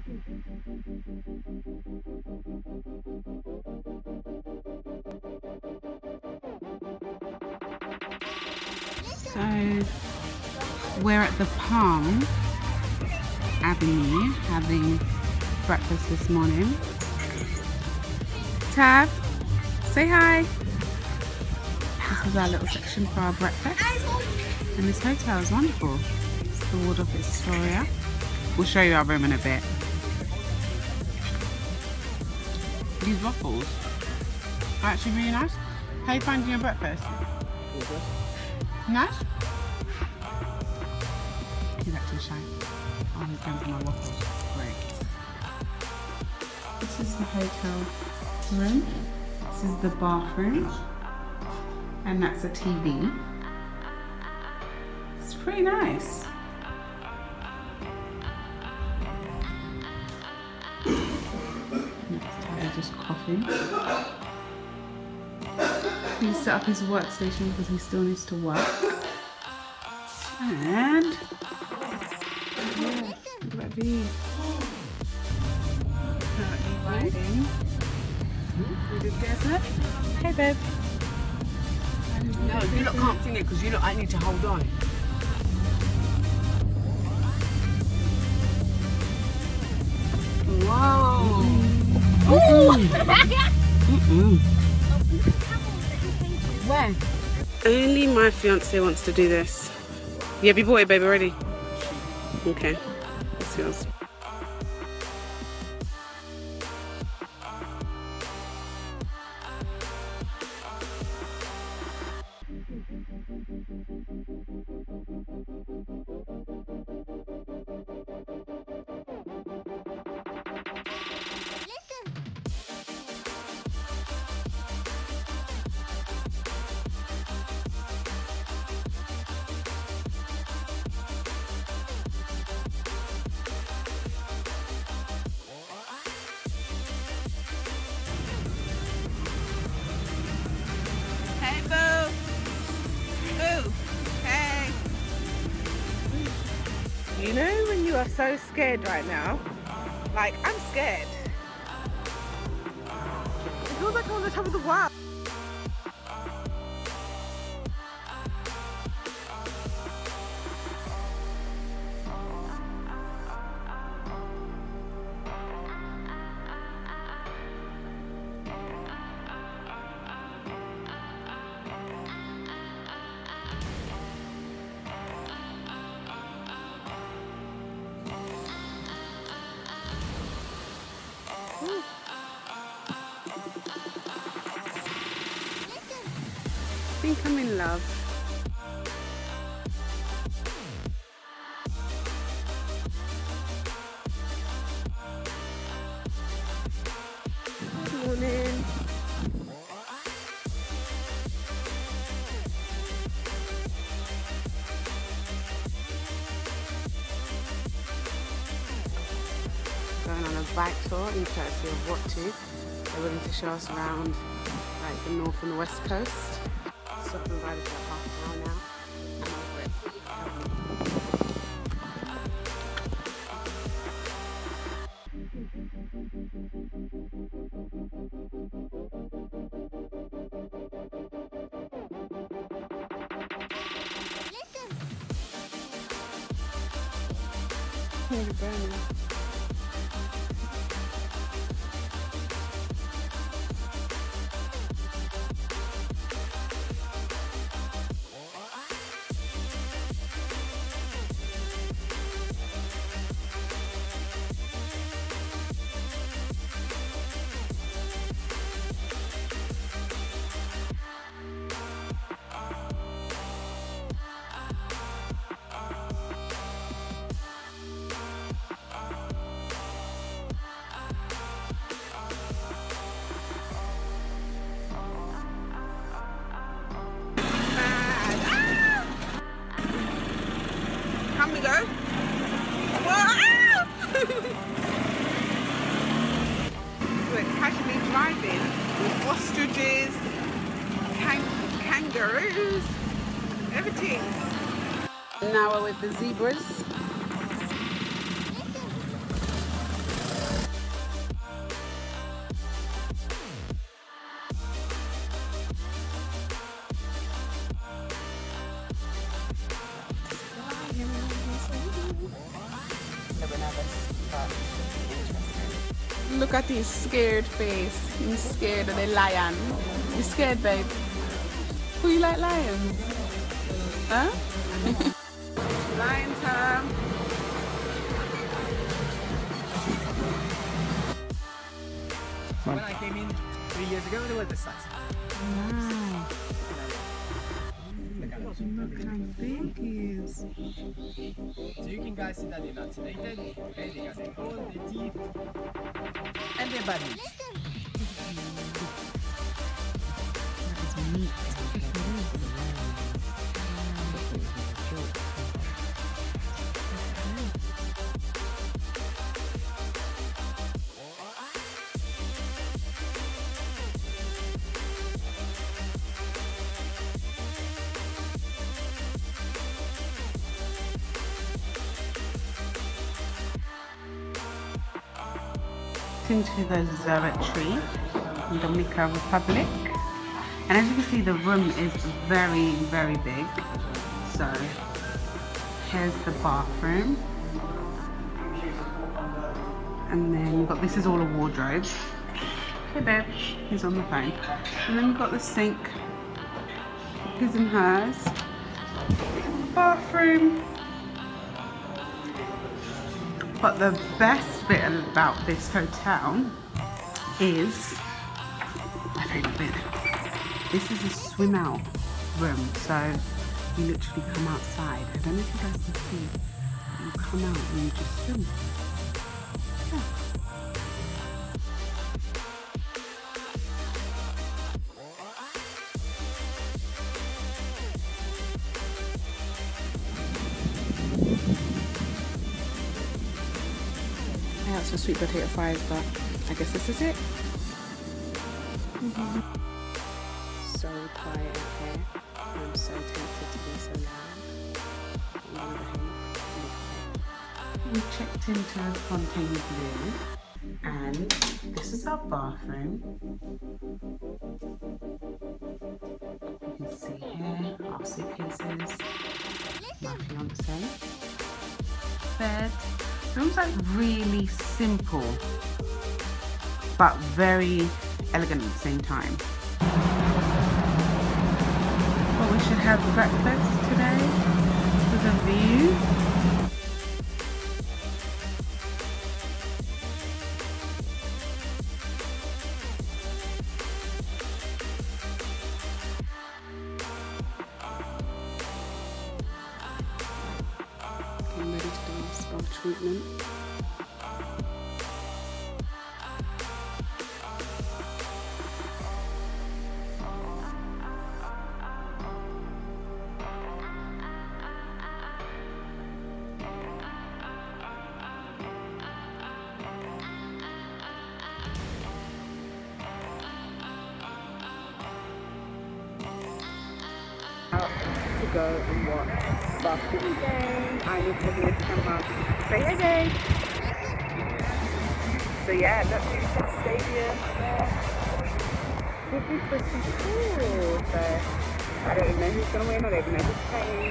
So we're at the Palm Avenue having breakfast this morning. Tav, say hi. This is our little section for our breakfast. And this hotel is wonderful. It's the Waldorf Astoria. We'll show you our room in a bit. These waffles are actually really nice. How you finding your breakfast? Nice? Give that to the shine. Oh, he's going for my waffles. Great. This is the hotel room. This is the bathroom. And that's a TV. It's pretty nice. Just coughing. He set up his workstation because he still needs to work. And yeah, look at. Currently hmm? guess it. Hey babe. No, you lot can't sing it because you lot, I need to hold on. When? Only my fiance wants to do this. Yeah, be boy babe already? Okay. That's yours. You know when you are so scared right now? Like, I'm scared. It feels like I'm on the top of the world. I'm in love. Going on a bike tour in courtesy of What2. They're willing to show us around like the north and west coast. Stopping by for half an hour now. I'm over it. Really burning. kangaroos, everything. Now we're with the zebras. Look at his scared face. He's scared of the lion. He's scared, babe. Who you like lions? Huh? Lion time. When I came in three years ago, there was this size. Wow. Look at it. Look how big he is. So you can guys see that they're vaccinated, okay, they got their cold, their teeth, and their bad into the Zoetry in Dominica Republic. And as you can see, the room is very, very big. So here's the bathroom. And then you've got, this is all a wardrobe. Hey babe, he's on the phone. And then you've got the sink, his and hers. Bathroom. But the best bit about this hotel is my favourite bit. This is a swim out room, so you literally come outside. I don't know if you guys can see. You come out and you just swim. Yeah. Some sweet potato fries, but I guess this is it. So quiet in here. I'm so tempted to be so loud. On the other hand, We checked into Fontaine Blue and this is our bathroom. You can see here our suitcases, my fiance, bed. Room's like really simple, but very elegant at the same time. Well, we should have breakfast today with a view. Spa go and watch basketball game. I need to this camera. Say hey, Dave. So yeah, look, it's the stadium. Could be pretty cool. So I don't even know who's gonna win. I don't even know who's playing.